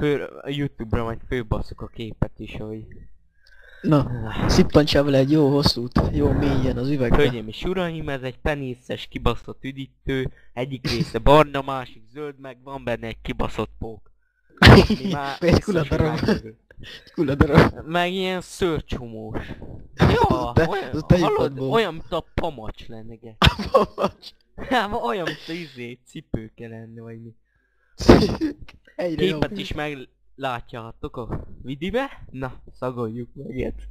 Fő, a Youtube-ra majd főbasszok a képet is, hogy... Na, szippantsál vele egy jó hosszút, jó mélyen az üvegbe. Hölgyeim és uraim, ez egy penészes kibaszott üdítő, egyik része barna, másik zöld, meg van benne egy kibaszott pók. Mi már Egy kuladarab. Kuladarab. Meg ilyen szőrcsomós. Az te- olyan, te hallod, olyan, mint a pamacs lenne, ge. Hát, olyan, mint a izé, cipőke lenne, vagy mi. Egyre jobb. Képet is meglátjátok a vidibe? Na, szagoljuk meg ilyet.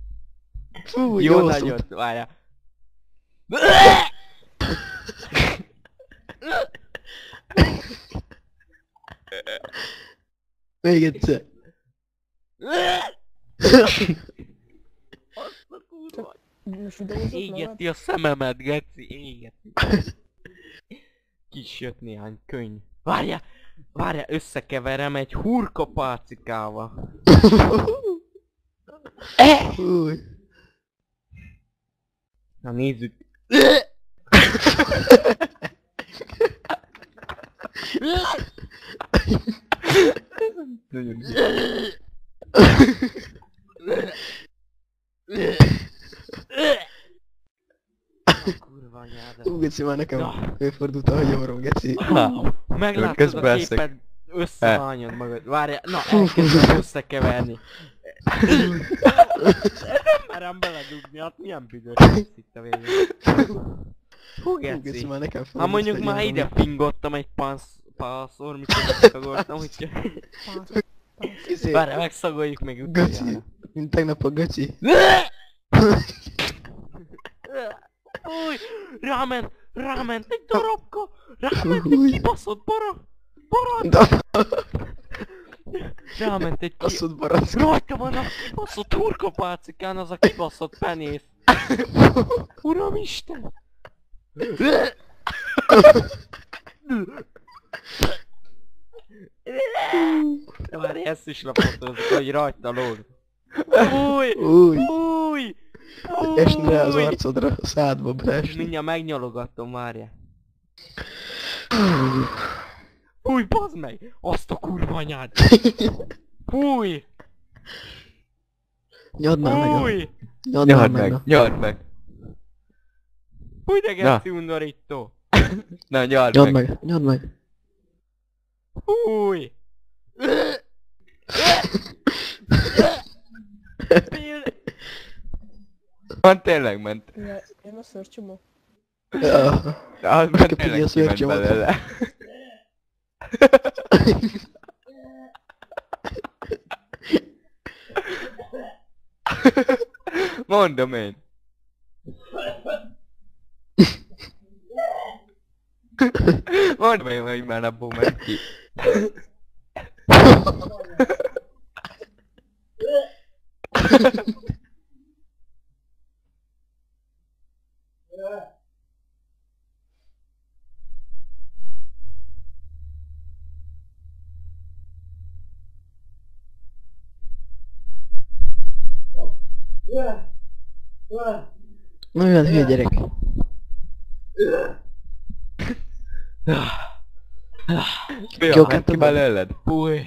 Fú, Jó jó nagyon, szót. várjál. Még egyszer. Égeti a szememet, geci, égeti. Kis jött néhány könyv. Várjál, várjál, összekeverem egy hurka pálcikával. Fúj. Na nézzük. Nagyon Kurva anyádat. Ú, geci, már nekem Na. fölfordult a hagyomrom, geci. Meglátod a képet, eszek. összeványod magad. Várjál, na elkezdem összekeverni. Merem beledugni, hát milyen büdös lesz itt a végén. Hú, geci, Ha mondjuk már ide pingottam egy pansz, pászor, mikor megszagoltam, úgyhogy... Izé, Várjál, megszagoljuk Geci, utoljára. mint tegnap a geci. Új, ráment, ráment egy darabka, ráment egy kibaszott bara, De ráment egy ki... baszod barack. Rajta van a kibaszott hurkapácikán az a kibaszott penész. Uramisten! Várj, ezt is lapotozzuk, hogy rajta lóg. Új! Új, Új! Esni rá az arcodra, a szádba beesni. Mindjárt megnyalogatom, várjál. Fúj, bazd meg! Azt a kurva anyád! Fúj! Nyad már meg, a- Fúj! nyad már Nyard meg. meg, na. nyard meg. Fúj, de geci undorító! Na, nyard Nyad meg. meg, nyad meg. Fúj! Van tényleg ment. Ja, én a szörcsomó. Ja. Az már a tényleg kiment belőle. Mondom én. Mondom én, hogy már abból ment ki. Na olyan hülye gyerek. Mi a Jó, ment ki kaptam. belőled? Fúj!